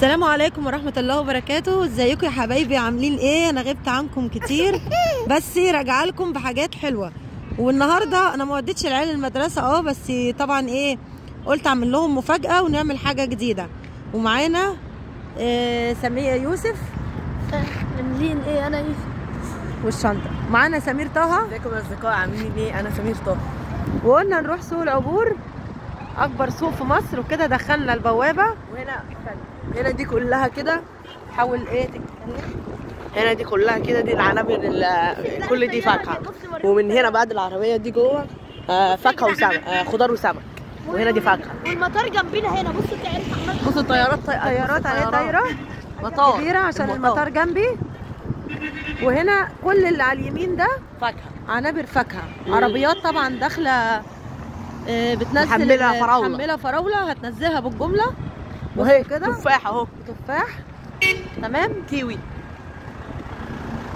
السلام عليكم ورحمة الله وبركاته. ازيكم يا حبايبي؟ عاملين إيه؟ أنا غبت عنكم كتير. بس راجعة لكم بحاجات حلوة. والنهاردة أنا ما وديتش العيال المدرسة آه بس طبعا إيه قلت اعمل لهم مفاجأة ونعمل حاجة جديدة. ومعانا آه سمية يوسف. عاملين إيه؟ أنا يوسف والشنطة. معانا سمير طه. ازيكم يا اصدقاء؟ عاملين إيه؟ أنا سمير طه. وقلنا نروح سوق العبور. اكبر سوق في مصر وكده دخلنا البوابة. وهنا هنا دي كلها كده. حاول إيه تتكلم. هنا دي كلها كده دي العنابر ال- كل دي فاكهة. ومن هنا بعد العربية دي جوه آه، فاكهة وسمك آه، خضار وسمك. وهنا دي فاكهة. والمطار جنبينا هنا. بص تعرف عمال بص الطيارات طيارات عليه طايرة. مطار. كبيرة عشان المطار. المطار جنبي. وهنا كل اللي على اليمين ده فاكهة. عنابر فاكهة. عربيات طبعا داخلة آه، بتنزل محملة ال- فراولة. محملة فراولة هتنزلها بالجملة. وهي كده. تفاح اهو. تفاح. تمام. كيوي.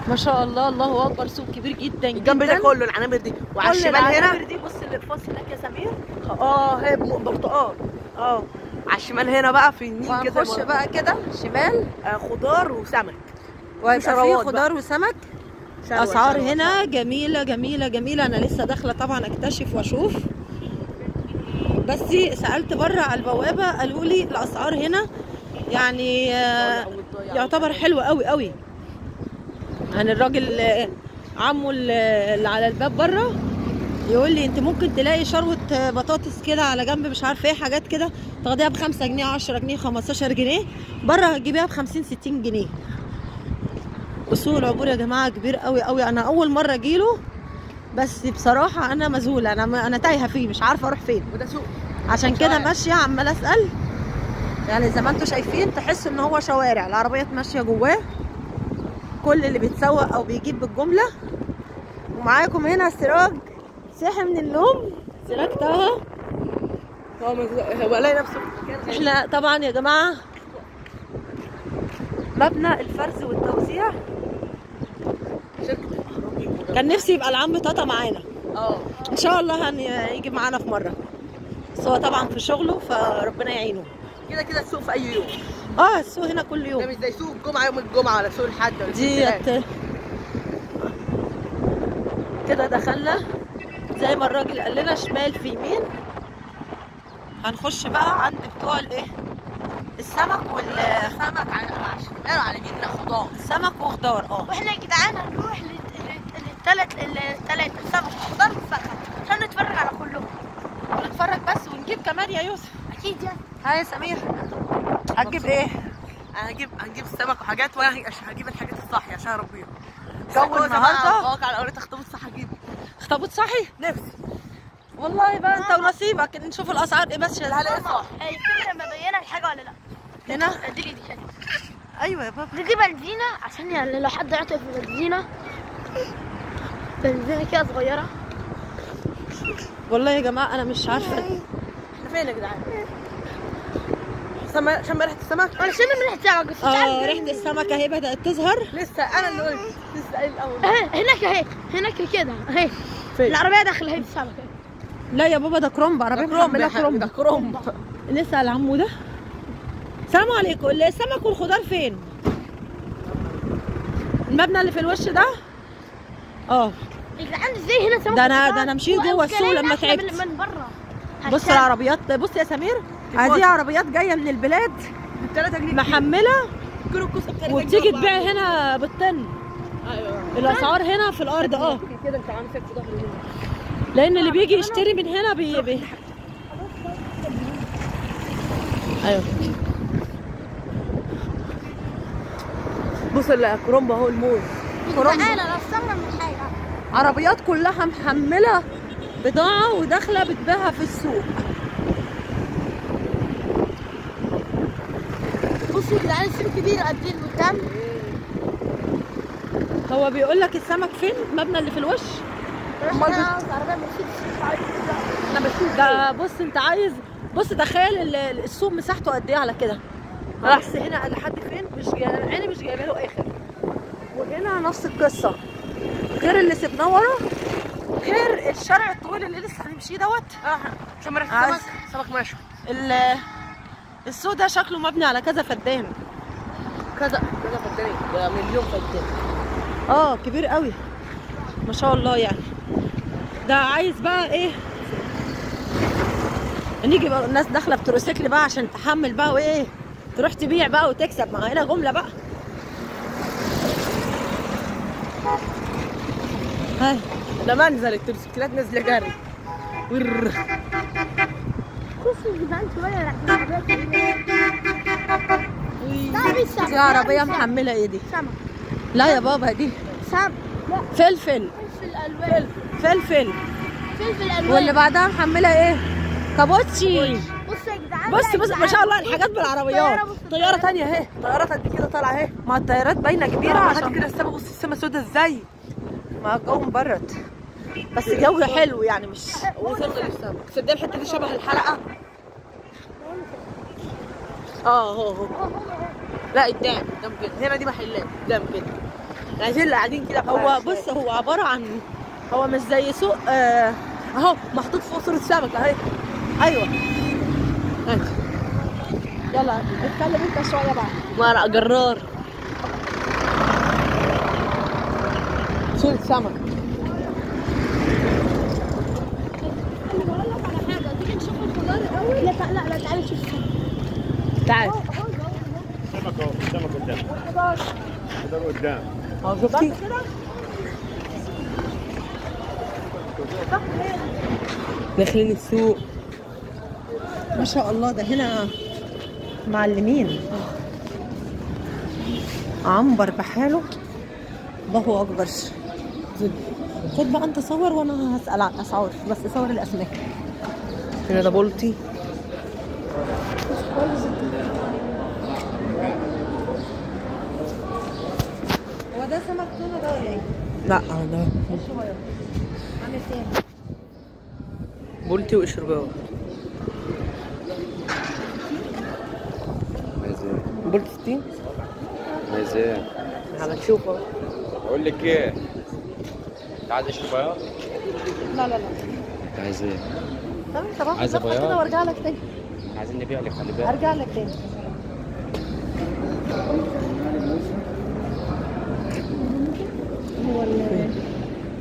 ما شاء الله الله أكبر. سوق كبير جدا الجنب ده كله العنابر دي. وعلى الشمال العنابر هنا دي بص اللي في فصل هناك يا سمير. آه هي برتقال. آه. على الشمال هنا بقى في النيل كده وهنخش بقى كده شمال. آه، خضار وسمك. وهيبقى ثروات خضار وسمك. ثروة، أسعار هنا جميلة جميلة جميلة. أنا لسه داخلة طبعا أكتشف وأشوف. بس سألت بره على البوابة قالوا لي الأسعار هنا يعني آه، يعتبر حلو قوي قوي يعني الراجل آه، عمه اللي على الباب بره يقول لي أنت ممكن تلاقي شروة آه، بطاطس كده على جنب مش عارفة إيه حاجات كده تاخديها ب 5 جنيه 10 جنيه 15 جنيه. بره هتجيبيها ب 50 60 جنيه. وسوق العبور يا جماعة كبير قوي قوي أنا أول مرة أجيله بس بصراحة أنا مذهولة. أنا أنا تايهة فيه مش عارفة أروح فين. وده سوق عشان كده. ماشية عمالة أسأل. يعني زي ما أنتم شايفين تحس إن هو شوارع. العربيات ماشية جواه. كل اللي بيتسوق أو بيجيب بالجملة. ومعاكم هنا سراج صحي من النوم سراج طه. هو هو لاقي نفسه. إحنا طبعا يا جماعة مبنى الفرز والتوزيع. كان نفسي يبقى العم طاطا معانا. آه. إن شاء الله هن يجي معانا في مرة. بس هو طبعا في شغله فربنا يعينه. كده كده السوق في أي يوم. آه السوق هنا كل ده يوم مش زي سوق الجمعة يوم الجمعة ولا سوق الحد ولا. ديت كده دخلنا. زي ما الراجل قال لنا شمال في يمين. هنخش بقى عند بتوع الايه؟ السمك والسمك على على الشمال وعلى اليمين لا خضار سمك وخضار آه. وإحنا يا جدعان هنروح للثلاث الثلاث سمك خضار وفاكهه عشان نتفرج على كلهم. نتفرج بس ونجيب كمان يا يوسف. أكيد يعني هاي يا سمير. هتجيب إيه؟ هجيب هنجيب سمك وحاجات وأنا هج- هجيب الحاجات الصحيه عشان اربيها جو النهارده؟ آه على قريت أخطبوط صح هجيب. أخطبوط صحي؟ نفسي. والله بقى أنت ونصيبك نشوف الأسعار إيه بس هلاقي صح هي الكاميرا مبينه الحاجة ولا لا؟ هنا؟ دي دي دي أيوه يا بابا. دي, دي بنزينه عشان يعني لو حد عطل في بنزينه بنزينه كده صغيرة. والله يا جماعة أنا مش عارفة. إحنا فين يا جدعان؟ سما شم ريحة السمك؟ أنا شم ريحة سمك بس آه ريحة السمك أهي بدأت تظهر. لسه أنا اللي قلت لسه قايل الأول. اهي هناك أهي هناك كده أهي. فين؟ العربية داخله اهي بالسمك. لا يا بابا ده كرومب عربية محمله ده كرومب كرومب. نسال عمو ده السلام عليكم. السمك والخضار فين؟ المبنى اللي في الوش ده؟ آه. إزاي هنا ده وخضار؟ ده أنا مشيت جوه السوق لما تعبت. من, بره بص العربيات. بص يا سمير هذه عربيات جاية من البلاد 3 جنيه. محملة كيلو كوسه ب 3 وبتيجي تبيع هنا بالطن. أيوه. الأسعار هنا في الأرض آه. كده أنت عامل في ظهري لأن اللي بيجي يشتري من هنا بي, بي... أيوه. بص الكرومب أهو الموز كرومب. تعالى لو استنى من حاجة. عربيات كلها محملة بضاعة وداخلة بتبيعها في السوق. بصوا يا جدعان السمك كبير قد إيه قدام هو بيقول لك السمك فين؟ المبنى اللي في الوش؟ مرسيدس أنا بشوف ده. بص أنت عايز بص تخيل ال- ال- السوق مساحته قد إيه على كده. بس هنا لحد فين؟ مش جاي... عيني مش جايبه له اخر وهنا نفس القصة. غير اللي سبناه ورا غير الشارع الطويل اللي لسه هنمشيه دوت. آه عايز- السمك. سمك مشوي. ال- السوق ده شكله مبني على كذا فدان. كذا كذا فدان. ده مليون فدان. آه كبير قوي. ما شاء الله يعني. ده عايز بقى إيه؟ نيجي بقى الناس داخلة بتروسيكل بقى عشان تحمل بقى وإيه؟ تروح تبيع بقى وتكسب. ما هنا جملة بقى. Hi. ده منزل التروسيكلات نازله جري ور. يا جدعان شوية دي عربيه محمله إيه دي سمك لا يا بابا دي سمك لا. فلفل. فلفل ألوان. فلفل. فلفل ألوان. واللي بعدها محمله إيه؟ كابوتشي. بصوا يا جدعان بص بص ما. شاء الله الحاجات بالعربيات. طيارة تانية اهي طيارات قد كده طالعة اهي ما الطيارات باينة كبيرة عشان كده السما بص السما سودا إزاي؟ ما الجو مبرد بس جو حلو يعني مش وصلنا للسما تصدق الحتة دي شبه الحلقة؟ آه هو هو. لا قدام قدام كده. هنا دي محلات قدام كده. عايزين اللي قاعدين كده هو بص هو عبارة عن هو مش زي سوق آه أهو محطوط فوق صوره سمك أهي. أيوه. هات. يلا اتكلم أنت شوية بقى مرق جرار. صورة سمك لا لا لا تعالى شوف السمك. تعال. سمك اهو سمك قدام. ده قدام اهو شفتي؟ داخلين السوق. ما شاء الله ده هنا معلمين. عنبر بحاله. الله أكبر. خد بقى انت صور وأنا هسأل عن الاسعار بس صور الاسماك هنا ده بولتي هو ده سمك تونه ده ولا إيه؟ لا ده عامل كام؟ بولتي واشرباوي؟ بولتي 60 عايز إيه؟ هنشوف اهو أقول لك إيه؟ عايز اشرب بياض؟ لا لا لا. أنت عايز إيه؟ طب انت بقى ظبط بياض؟ كده وأرجع لك تاني. عايزين نبيع لك خلي بالك أرجع لك تاني.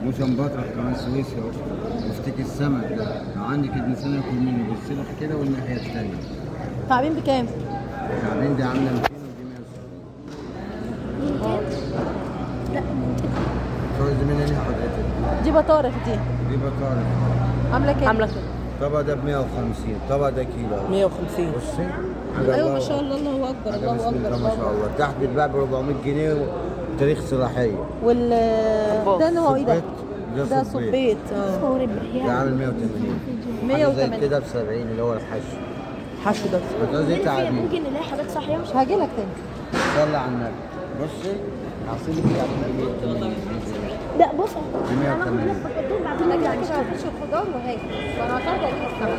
موسى مبطرح كمان سويسرا. اهو مفتك السمك ده. لو عندك الانسان ياكل منه. بص لك كده والناحية الثانية تعبين بكام؟ التعبين دي عاملة 200 ودي 170 صور زميلي ليه حضرتك دي بطارخ دي. دي بطارخ عاملة كام؟ عاملة كده الطبق ده ب 150 الطبق ده كيلو. اهو 150 بصي أيوه ما شاء الله الله أكبر الله بسم أكبر الله ما شاء الله. تحت بيتباع ب 400 جنيه وتاريخ صلاحية. وال ده نوع إيه ده؟ ده صبيط. صبيت. آه. ده عامل 180 حاجة زي 180 كده ب 70 اللي هو الحشو. حشو ده. تعبين ممكن نلاقي حاجات صحيه مش هاجي لك تاني. صلي على النبي. بصي عصير كده على 180 لا بص ب 180 بعدين أنا نرجع كده هفش الخضار وهاجي فأنا هترجع أجيب السمك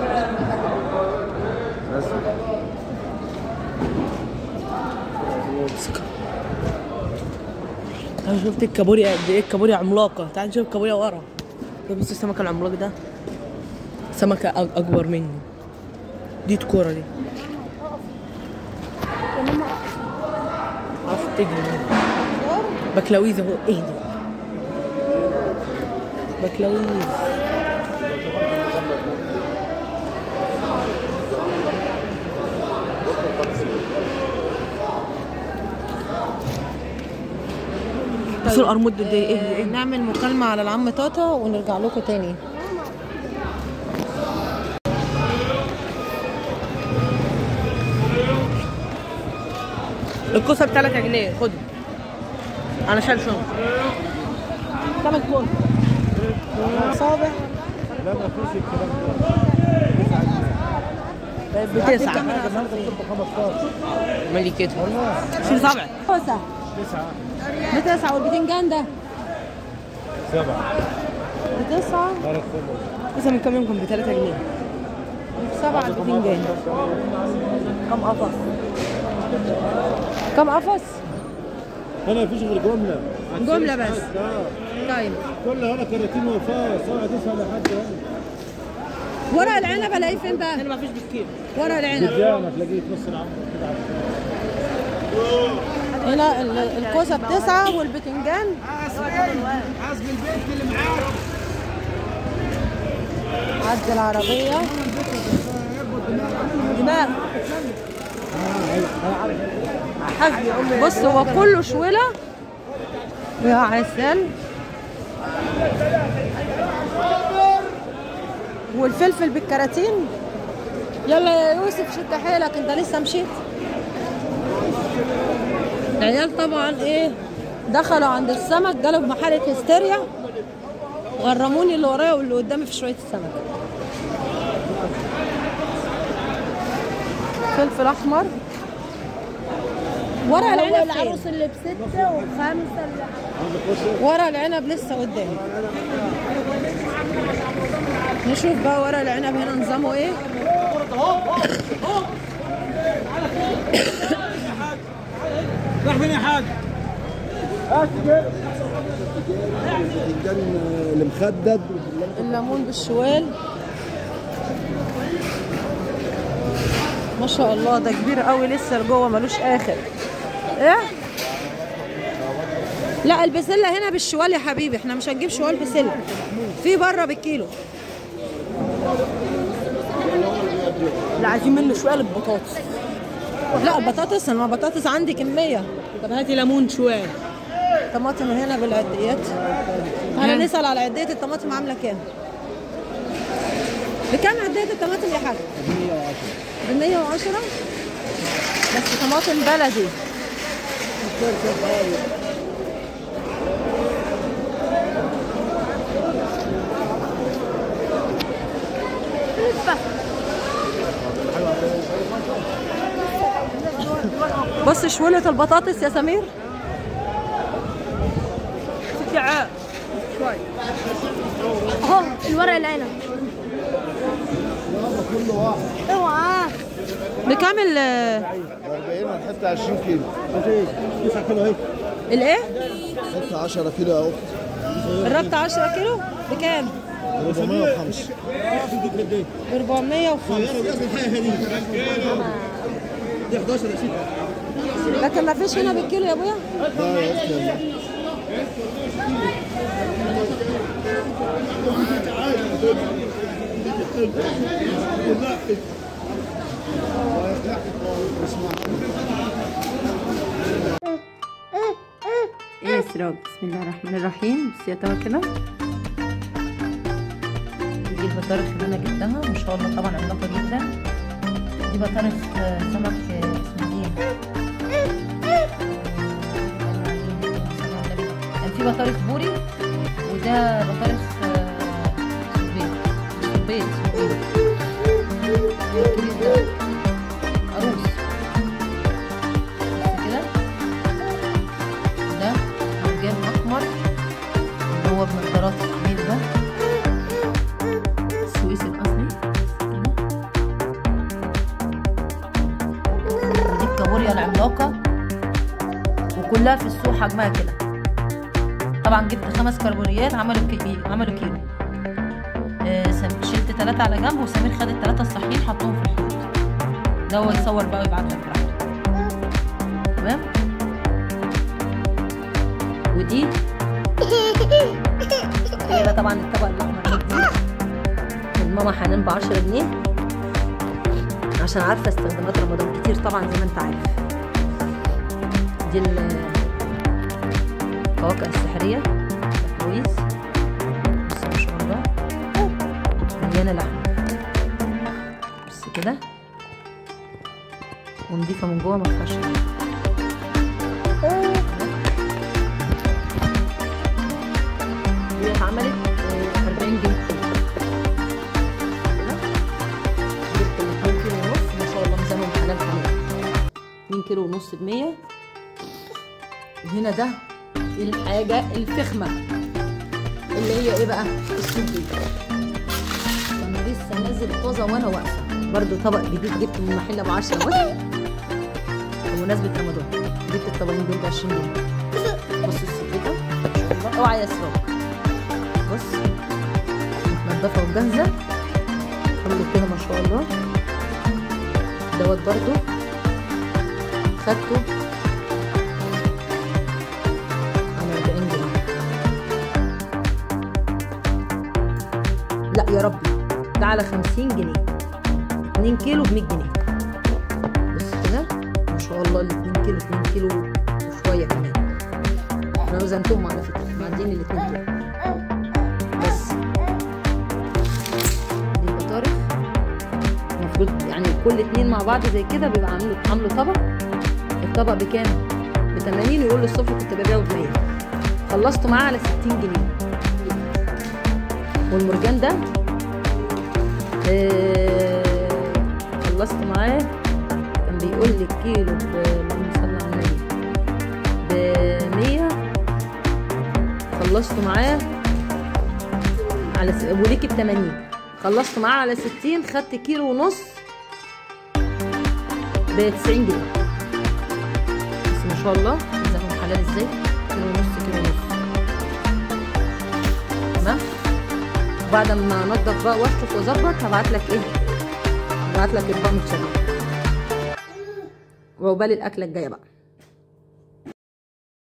بس. أنا شفت الكابوريا قد إيه الكابوريا عملاقة. تعال نشوف الكابوريا ورا. ده بص السمكة العملاق ده سمكة أكبر مني. دي تكورة دي. عارف تجري. بكلاويز أهو إيه دي بكلاويز بصوا القرموط ده إيه؟ إيه نعمل مكالمة على العم طاطا ونرجع لكم تاني. الكوسه ب 3 جنيه خدوا أنا شايل شنطه سمك بون صابع بتسعة مالي كده شيل صبع كوسة بتسعة والبتنجان ده سبعة. بتسعة لسه من كام يوم كان ب 3 جنيه بسبعة البتنجان كم قفص؟ كم قفص؟ هنا مفيش غير جملة. جملة بس. طيب. كل هنا كراتين وفاء سبعة تسعة لحد هنا ورق العنب الاقيه فين بقى؟ هنا مفيش بالكيلو ورق العنب. هنا ال- الكوسة بتسعة والبتنجان. حاسب البنت اللي معاك عد العربية. دماغ. بص هو كله شوله يا عسل. والفلفل بالكراتين. يلا يا يوسف شد حيلك انت لسه مشيت؟ العيال طبعا إيه دخلوا عند السمك جالوا بمحالة هستيريا غرموني اللي ورايا واللي قدامي في شوية السمك. فلفل احمر ورق العنب فين؟ اللي بستة وخمسة اللي ورق العنب لسه قدامي. نشوف بقى ورق العنب هنا نظامه إيه. راح فين يا حاج؟ المخدد. الليمون بالشوال ما شاء الله ده كبير قوي لسه لجوه ملوش آخر. إيه؟ لا البسلة هنا بالشوال يا حبيبي إحنا مش هنجيب شوال بسلة. في بره بالكيلو. اللي عايزين منه شوية البطاطس لا البطاطس أنا البطاطس عندي كمية. طب هاتي ليمون شوية. طماطم هنا بالعديات. أنا نسأل على عدية الطماطم عاملة كام؟ بكام عديه الطماطم يا حاج؟ ب 110 بس طماطم بلدي. بص شوية البطاطس يا سمير. أهو الورق العنب. اوعى بكام ال 40 والحته 20 كيلو الإيه؟ حتة 10 كيلو يا اخت الربطة 10 كيلو بكام؟ 405 ب 405 لكن ما فيش هنا بالكيلو يا أبويا؟ لا يا أختي والله. يا سراج بسم الله الرحمن الرحيم. بس يا ترى كده؟ دي البطارخ اللي أنا جبتها ما شاء الله طبعا عملاقة جدا. دي بطارخ آه، سمك آه، اسمه إيه؟ كان في بطارخ بوري وده بطارخ عروس بس كده؟ ده مرجان أحمر. اللي هو بنضارات الحميد ده. السويس الاصلي ودي الكابوريا العملاقة. وكلها في السوق حجمها كده. طبعا جبت خمس كربوريات عملوا كي... عملوا كيلو. ثلاثة على جنب وسمير خد الثلاثة الصحيين حطهم في الحوض. ده هو يصور بقى ويبعت لك براحته. تمام؟ ودي؟ هنا طبعا الطبق الاحمر ده من ماما حنان ب 10 جنيه. عشان عارفة استخدامات رمضان كتير طبعا زي ما انت عارف. دي ال- الفواكه السحرية كويس مليانه لحم بص كده ونضيفة من جوه ما فيهاش. هي اتعملت آه، 40 جنيه كده. جبت ال 2 كيلو ونص ما شاء الله ميزانهم حلال حلال 2 كيلو ونص ب 100 وهنا ده الحاجة الفخمة اللي هي إيه بقى؟ السوبي نازل طازة وأنا واقفة. برضو طبق جديد جبته من محل أبو 10 بص. بمناسبة رمضان جبت الطبقين دول ب 20 جنيه بصوا السبيكة اوعى يا سراج بص. متنضفة وجاهزة. حمله كده ما شاء الله. دوت برضو. خدته. على 50 جنيه. 2 كيلو ب 100 جنيه. بص كده ما شاء الله ال 2 كيلو 2 كيلو وشوية كمان. أنا وزنتهم على فكرة. معديين ال 2 كيلو. بس. دي البطارخ المفروض يعني كل اتنين مع بعض زي كده بيبقى عامله عامله طبق. الطبق بكام؟ ب 80 يقول لي الصبح كنت ببيعه ب 100 خلصته معاه على 60 جنيه. والمرجان ده خلصت معاه. كان بيقول لي الكيلو اللهم صل على النبي. ب 100 خلصته معاه على س... وليكي ب 80 خلصت معاه على 60 خدت كيلو ونص. ب 90 جنيه. بس ما شاء الله إزاي؟ كيلو ونص. بعد ما انضف بقى واشطف وأظبط هبعت لك إيه؟ هبعت لك متشابهه وعقبال الأكلة الجاية بقى.